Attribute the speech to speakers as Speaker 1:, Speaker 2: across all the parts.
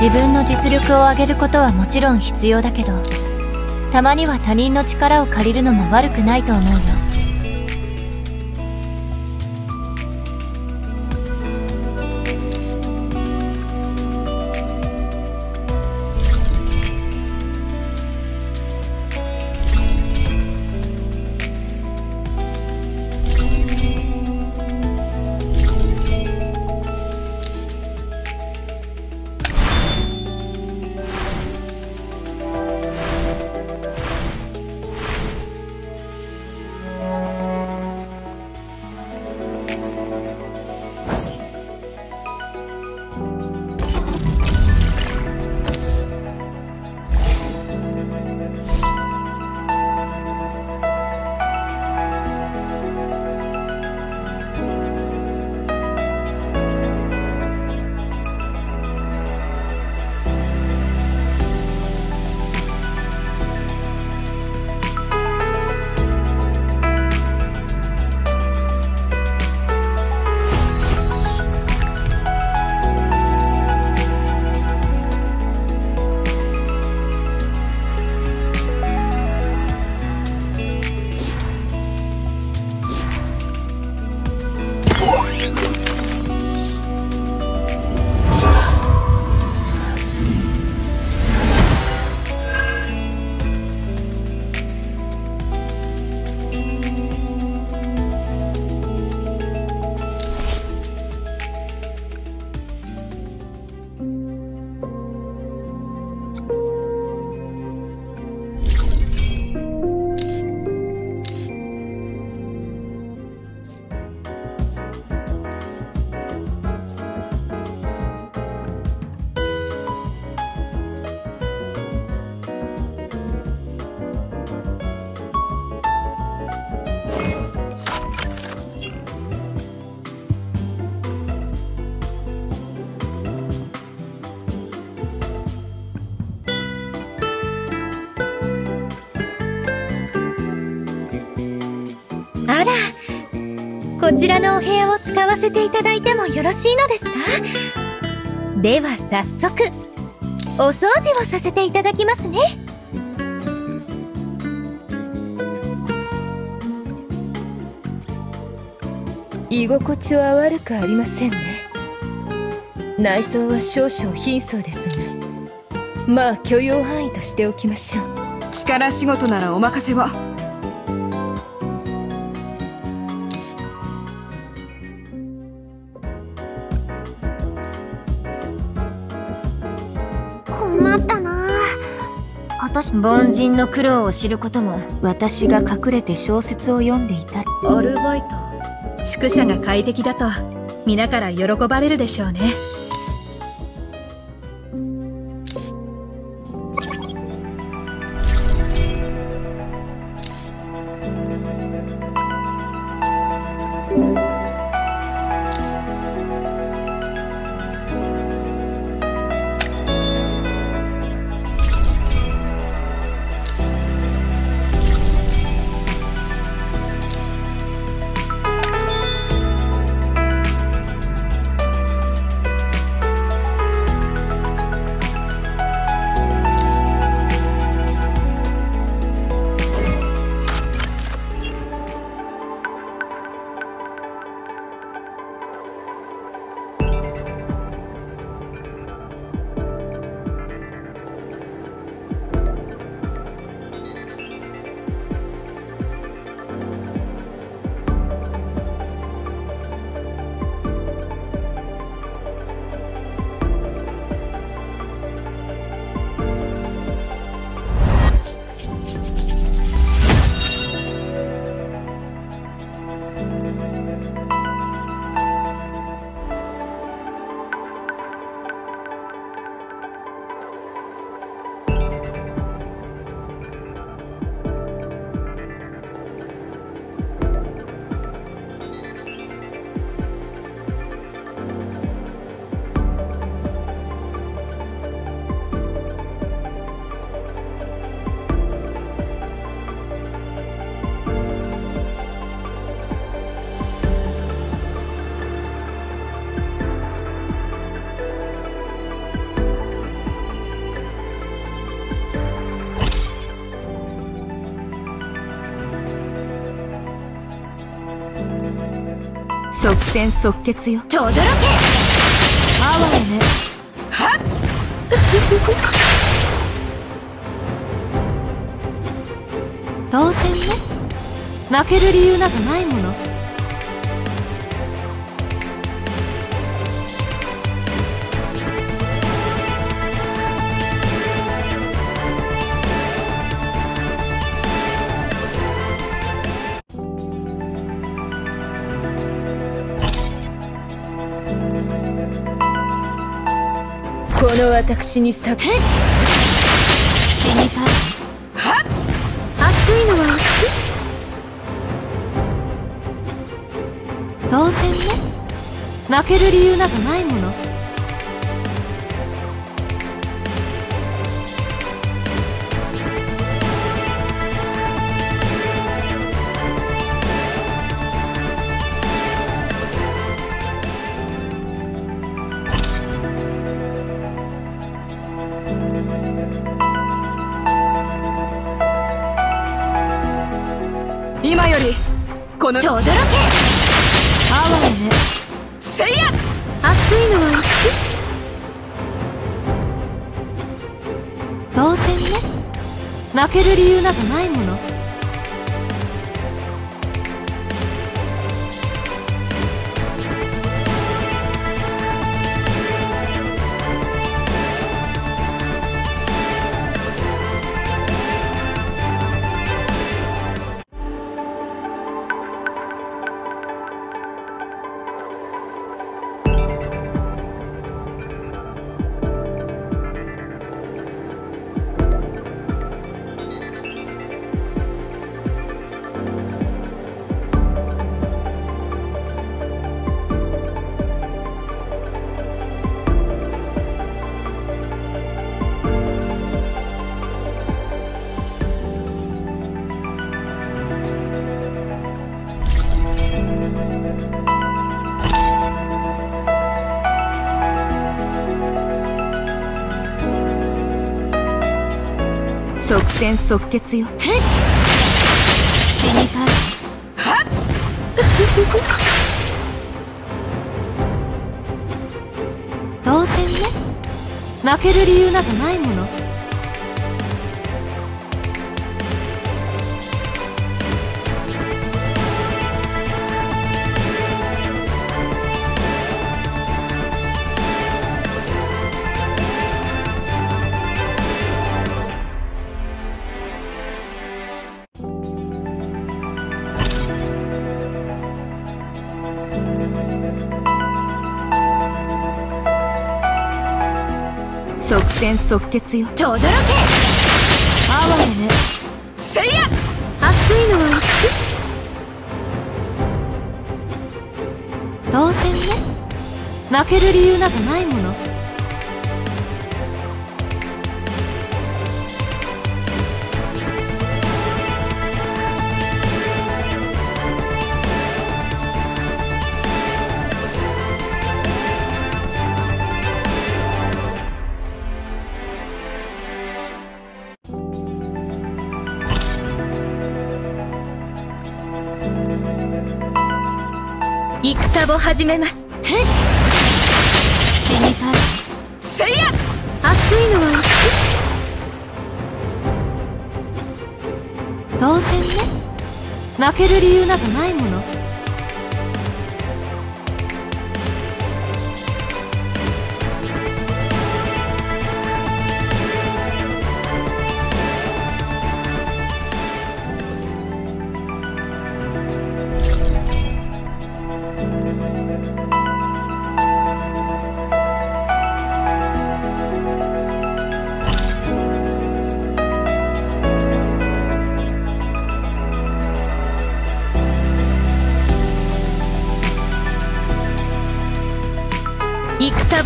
Speaker 1: 自分の実力を上げることはもちろん必要だけどたまには他人の力を借りるのも悪くないと思うよ。
Speaker 2: ちらのお部屋を使わせていただいてもよろしいのですか？では早速お掃除をさせていただきますね。
Speaker 3: 居心地は悪くありませんね。内装は少々貧相ですがまあ許容範囲としておきましょう。
Speaker 4: 力仕事ならお任せを
Speaker 1: 凡人の苦労を知ることも私が隠れて小説を読んでいた。
Speaker 2: アルバイト。宿舎が快適だと皆から喜ばれるでしょうね。
Speaker 5: 戦即決よ。
Speaker 2: とどろけ
Speaker 5: あわよね。は当然ね。負ける理由などないもの。私に咲く死にたい。熱いのは好き？当然ね。負ける理由などないもの
Speaker 4: この
Speaker 2: とどろけ
Speaker 5: あね。
Speaker 4: せいや。
Speaker 5: 熱いのは好き。当然ね。負ける理由などないもの戦即決よ。死にたい。当然ね。負ける理由などないもの戦即決よ。
Speaker 2: とどろけ
Speaker 5: 哀れね。
Speaker 4: せいや
Speaker 5: 熱いのは好き。当然ね。負ける理由などないもの。
Speaker 2: 始めます。
Speaker 5: 死にたい。
Speaker 4: せいや。
Speaker 5: 熱いのは当然ね。負ける理由などないもの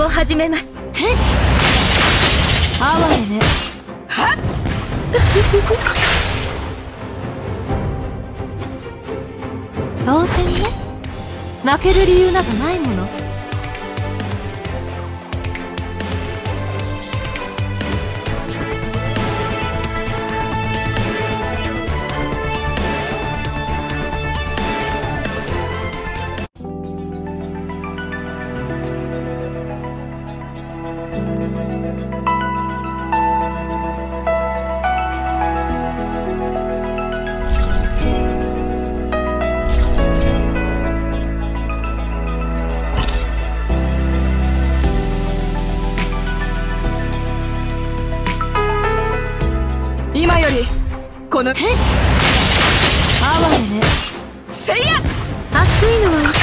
Speaker 2: を始めます。
Speaker 5: あわよね。当然ね。負ける理由などないもの
Speaker 4: この
Speaker 6: 哀れね。
Speaker 4: せいや。
Speaker 6: 熱いのは一緒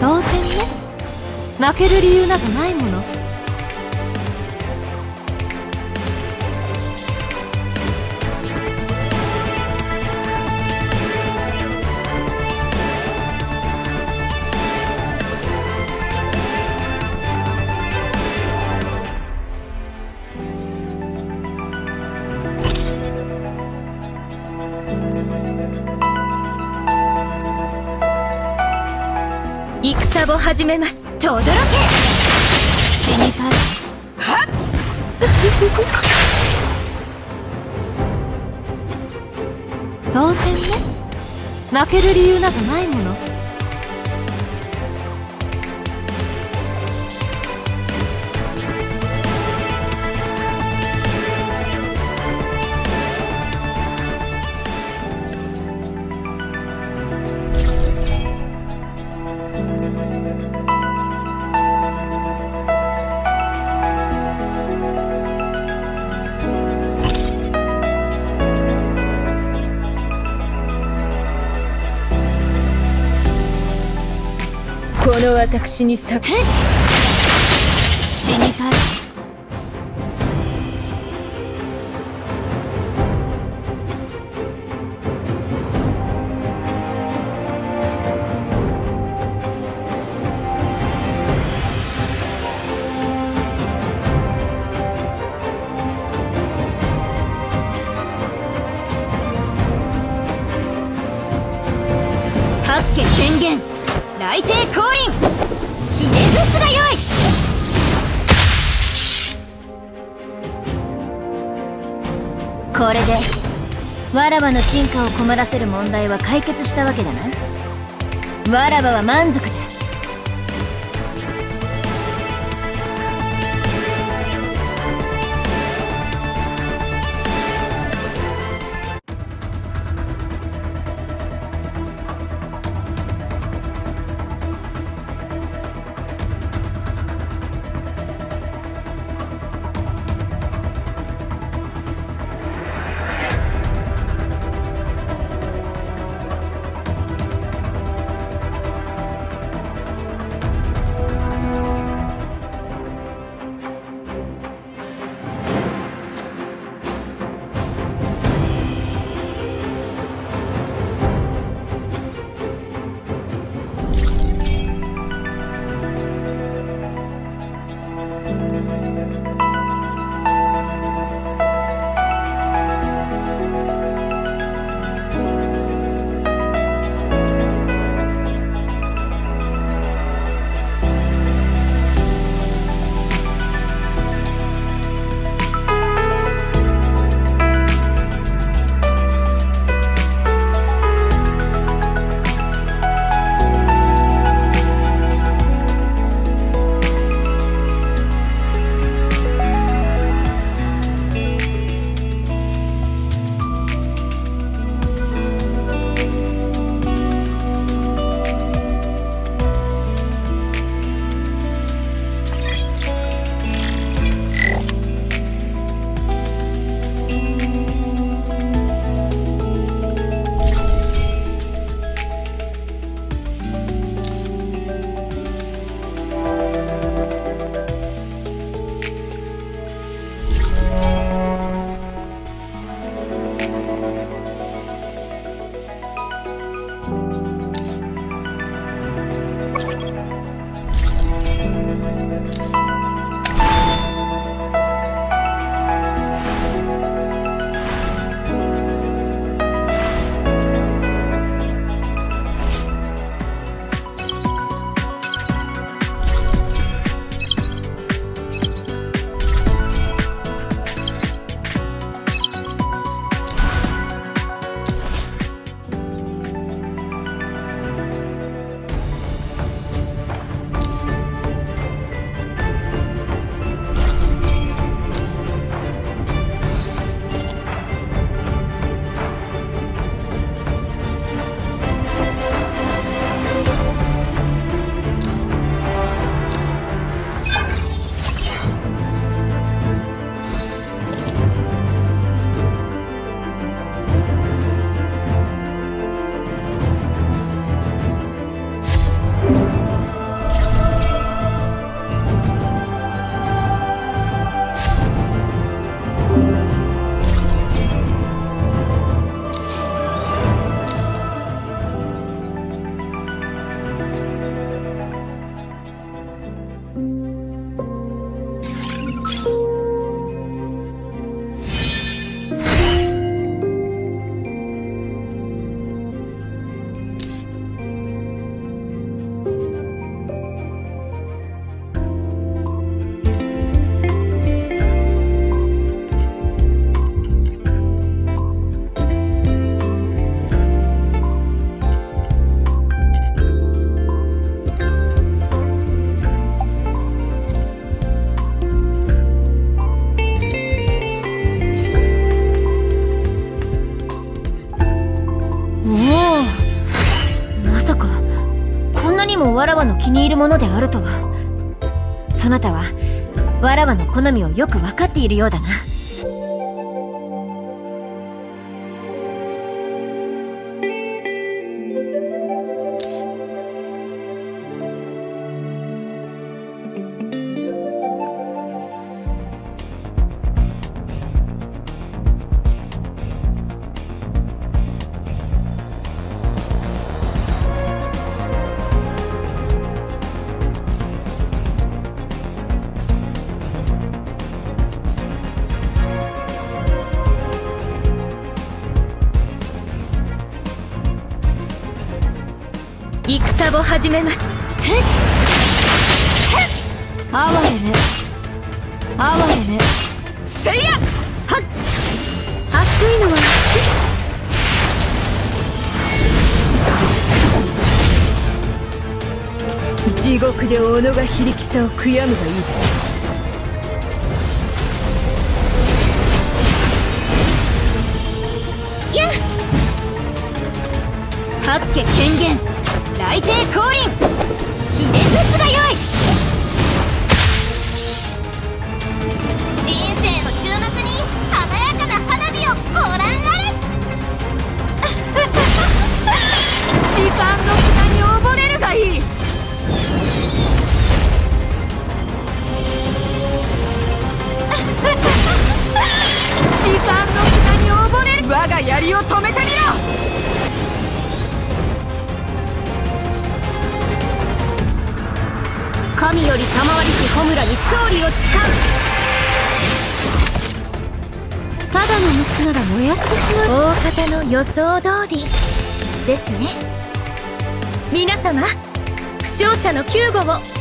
Speaker 6: 当然ね。負ける理由などないもの
Speaker 2: 始めます。とどろけ
Speaker 6: 死にたい。は当然ね。負ける理由などないも
Speaker 3: ん。の私にさ。
Speaker 6: 死にたいらわの進化を困らせる問題は解決したわけだな。わらわは満足だ。気に入るものであるとは。そなたはわらわの好みをよく分かっているようだな。
Speaker 2: 戦を始めます。
Speaker 6: あわれねあわれね
Speaker 4: せいやはっ
Speaker 2: 熱いのは
Speaker 3: 地獄で己が非力さを悔やむ。がいいでしょ
Speaker 2: や
Speaker 6: 八家権限雷帝降臨。秘伝術がよい
Speaker 2: 人生の週末に華やかな花火をご覧あれ。
Speaker 4: 時間の砂に溺れるがいい。時間の砂に溺れる。我が槍を止めてみろ。
Speaker 6: 賜りし穂村に勝利を誓う。ただの虫なら燃やしてしまう。
Speaker 2: 大方の予想通り。ですね。皆様負傷者の救護を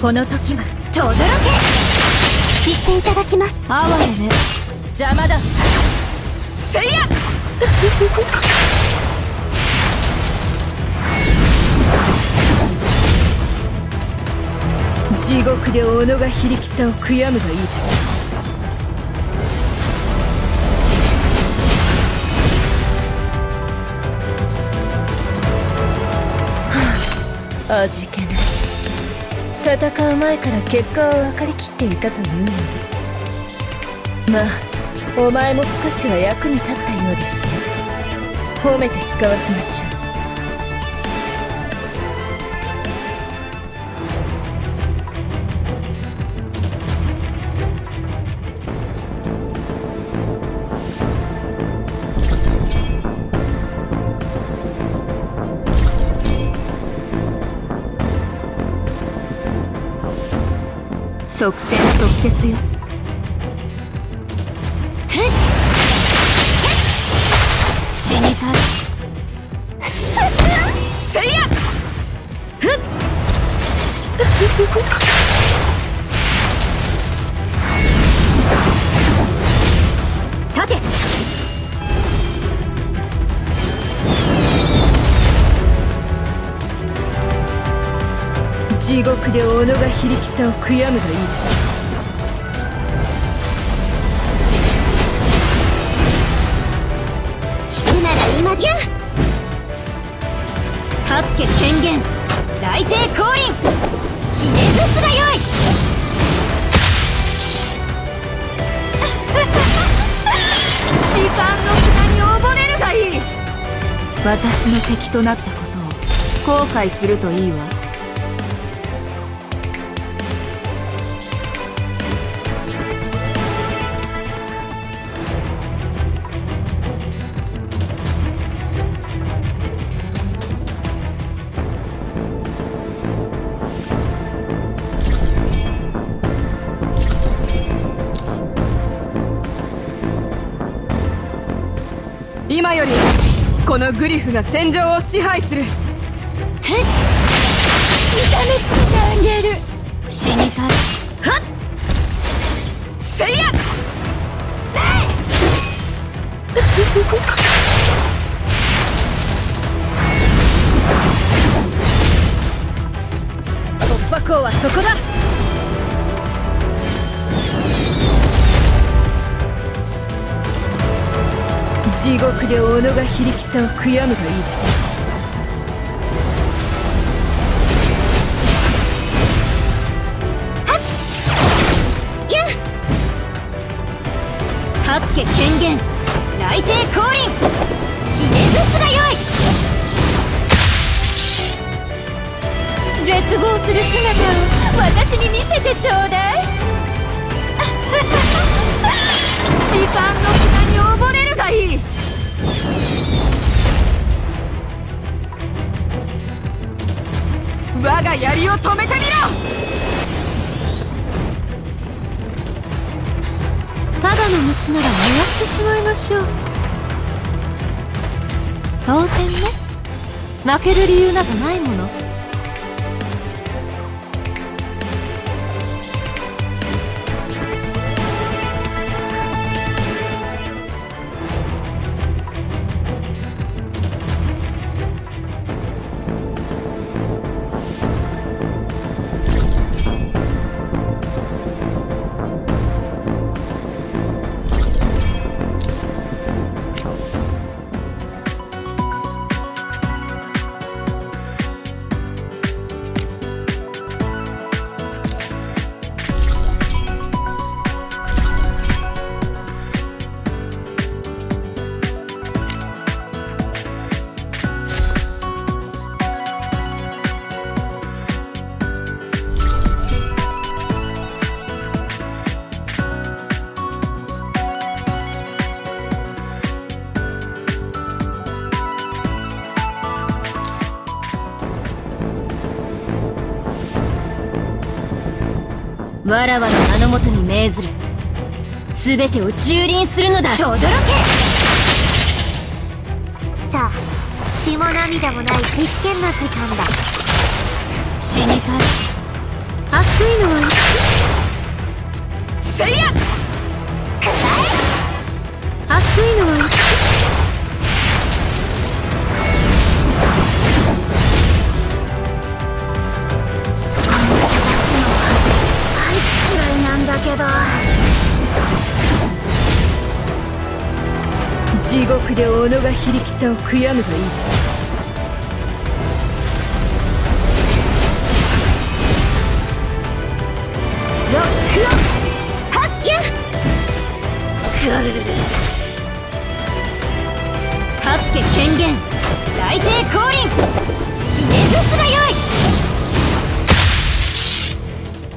Speaker 2: この時はとどろけ。知っていただきます。
Speaker 6: あわれね。
Speaker 3: 邪魔だ。
Speaker 4: せいや
Speaker 3: 地獄で己が非力さを悔やむがいいでしょう味気ない戦う前から結果を分かりきっていたというのに。まあお前も少しは役に立ったようですね。褒めて使わしましょう。
Speaker 6: 即戦即決よ。
Speaker 3: で己が非力さを悔やむがいい
Speaker 6: くなら今や八家権限雷帝降臨。ひねずすがよい
Speaker 4: 時間の砂に溺れるがいい
Speaker 3: 私の敵となっ。たことを後悔するといいわ
Speaker 4: のグリフが戦場を支配する。へっ？痛めつけてあげる。
Speaker 6: 死にたいはっ
Speaker 4: せいや。
Speaker 3: 突破口はそこだ。地獄で己が非力さを悔やむがいいでしょ
Speaker 6: 八家権限雷帝降臨。ひねずすがよい。絶望する姿を私に見せてちょうだい。
Speaker 4: 時間の砂に溺れるがいい我が槍を止めてみろ！
Speaker 5: ただの虫なら燃やしてしまいましょう。当然ね。負ける理由などないもの。
Speaker 6: わらわの名のもとに命ずる。全てを蹂躙するのだ。轟け
Speaker 7: さあ血も涙もない実験の時間だ。
Speaker 6: 死にたい
Speaker 5: 熱いのは？
Speaker 4: せいや
Speaker 5: 熱いのは？
Speaker 7: けど。
Speaker 3: 地獄で己が非力さを悔やむがいい。し
Speaker 6: ロックオン発射ガルル。ル八家権限。雷帝降臨。ひねずすがよい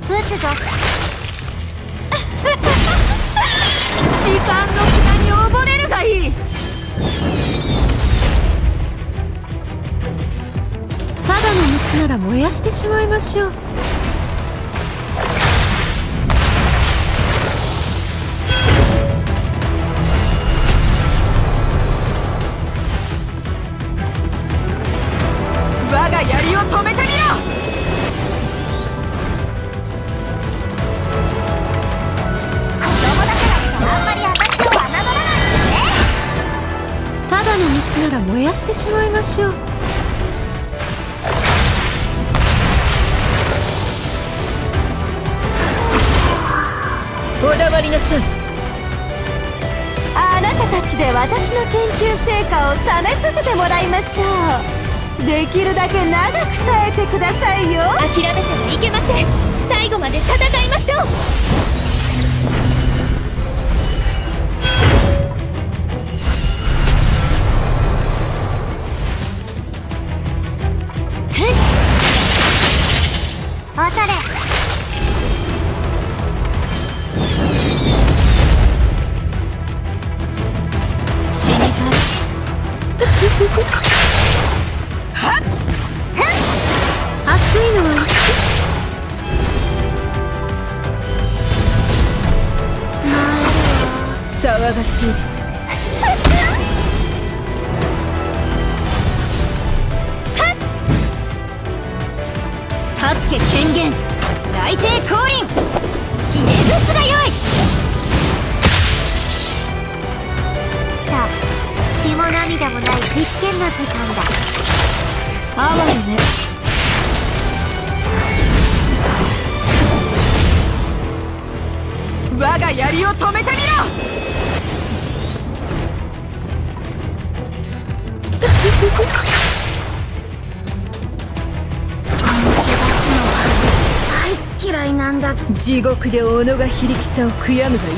Speaker 7: 撃つぞ。
Speaker 4: 時間の砂に溺れるがいい。
Speaker 5: ただの虫なら燃やしてしまいましょう。
Speaker 2: ら燃やしてしまいましょう。
Speaker 3: こだわりなさい。
Speaker 8: あなたたちで私の研究成果を試させてもらいましょう。できるだけ長く耐えてくださいよ。
Speaker 2: 諦めてはいけません。最後まで戦いましょう
Speaker 3: 騒地獄で己が非力さを悔やむがいい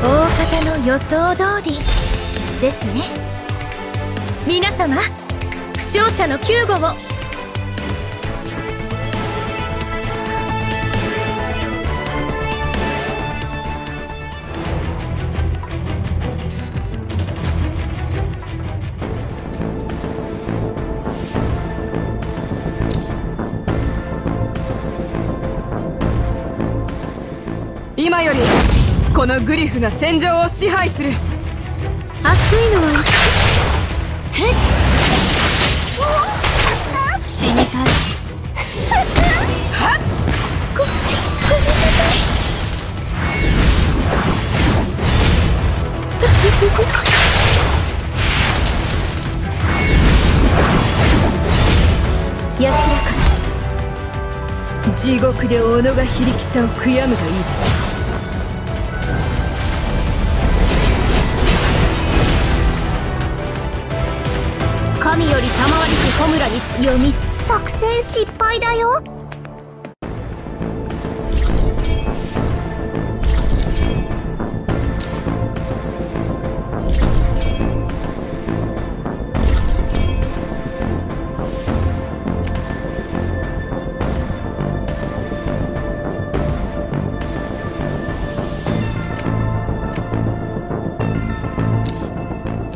Speaker 2: 大方の予想通りですね。皆様負傷者の救護を。
Speaker 4: 今よりこのグリフが戦場を支配する。
Speaker 2: 熱いのは
Speaker 8: 死にたい
Speaker 3: 安らかに地獄で己が非力さを悔やむがいいでし
Speaker 8: 神賜りし穂村にし読み
Speaker 7: 作戦失敗だよ。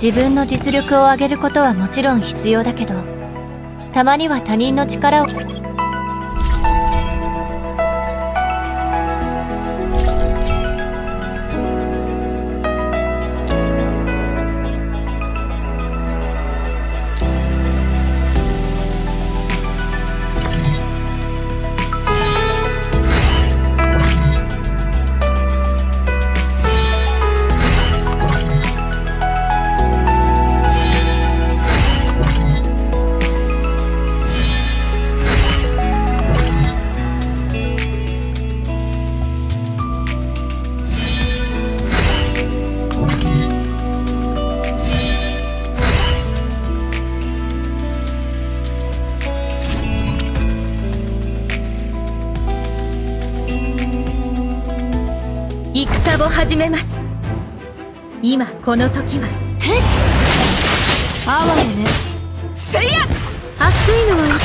Speaker 8: 自分の実力を上げることはもちろん必要だけどたまには他人の力を
Speaker 2: この時は。
Speaker 8: あわよね。
Speaker 4: せいや
Speaker 2: 熱いのは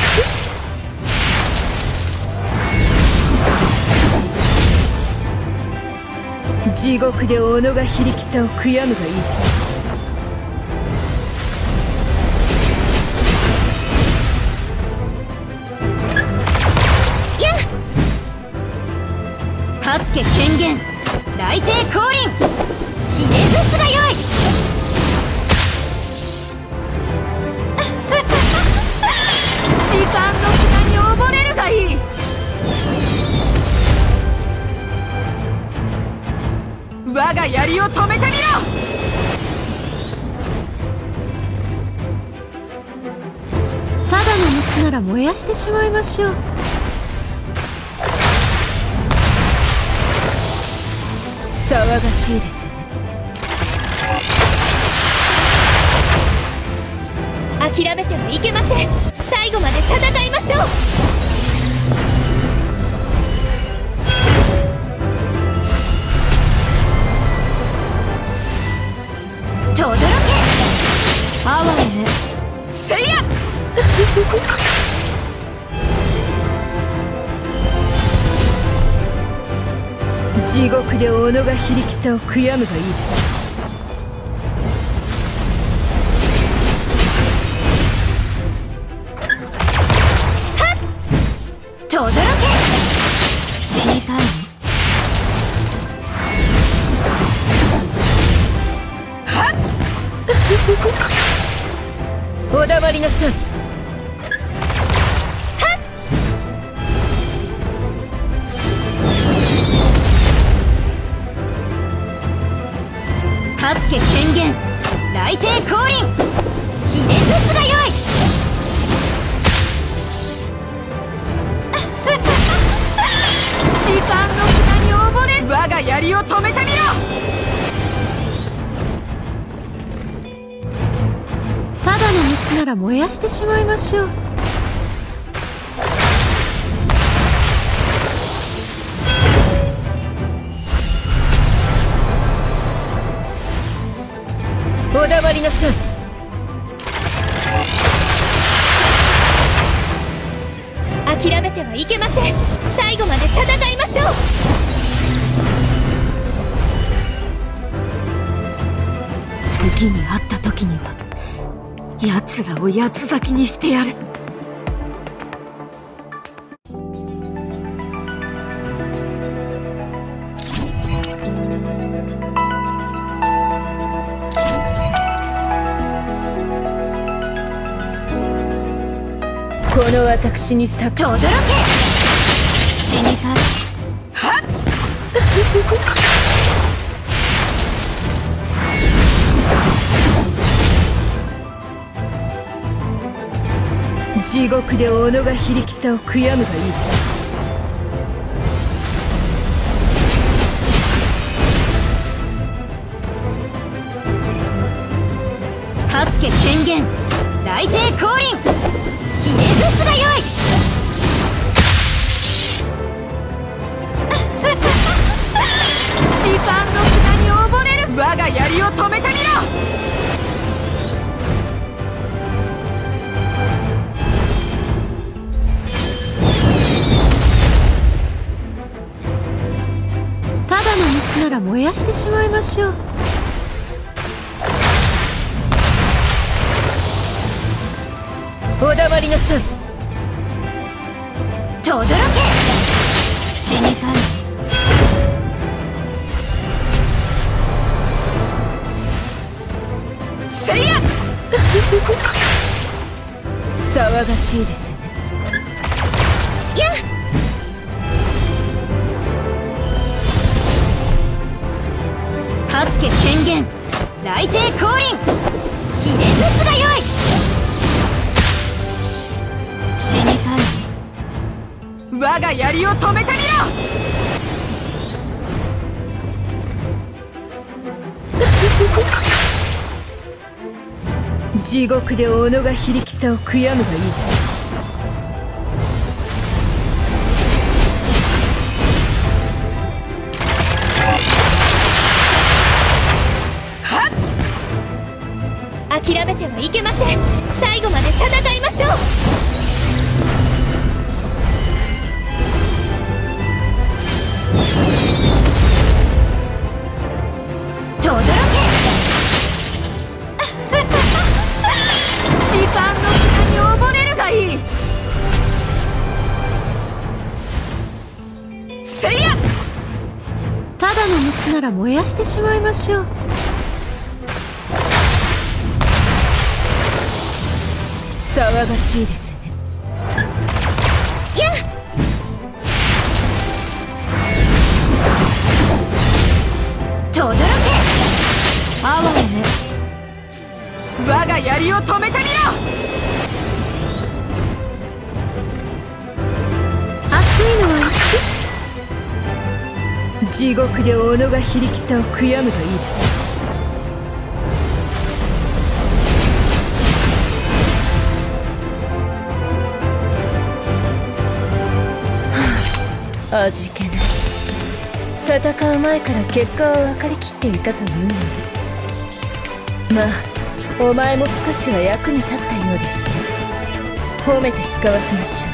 Speaker 3: 地獄で己が非力さを悔やむがいい。
Speaker 8: 八家権限雷帝降臨！ひねぐすが
Speaker 4: 槍を止めてみろ！
Speaker 5: ただの虫なら燃やしてしまいましょう。
Speaker 3: 騒がしいです。己が非力さを悔やむがいいでしょ
Speaker 8: とどろけ！死にたいの。
Speaker 3: うお黙りなさい。
Speaker 8: 家権限雷帝降臨ひれ伏すがよい。
Speaker 4: 時間の砂に溺れ我が槍を止めてみろ。
Speaker 5: ただの虫なら燃やしてしまいましょう
Speaker 8: 奴らを八つ咲きにしてやる。
Speaker 3: この私に咲く
Speaker 8: とどろけ死にたい
Speaker 3: 地獄で己が非力さを悔やむがいい。
Speaker 8: とどろけ死にたい。
Speaker 4: せいや。
Speaker 3: 騒がしいです。
Speaker 4: 我が槍を止めてみろ！
Speaker 3: 地獄で己が非力さを悔やむがいい。
Speaker 5: ただの虫なら燃やしてしまいましょう。
Speaker 3: 騒がしいですね。
Speaker 8: とどろけ！
Speaker 4: 泡をね我が槍を止めてみろ！
Speaker 3: 地獄で己が非力さを悔やむがいいでしょうはあ。味気ない。戦う前から結果は分かりきっていたというのに。まあお前も少しは役に立ったようですね。褒めて使わしましょう。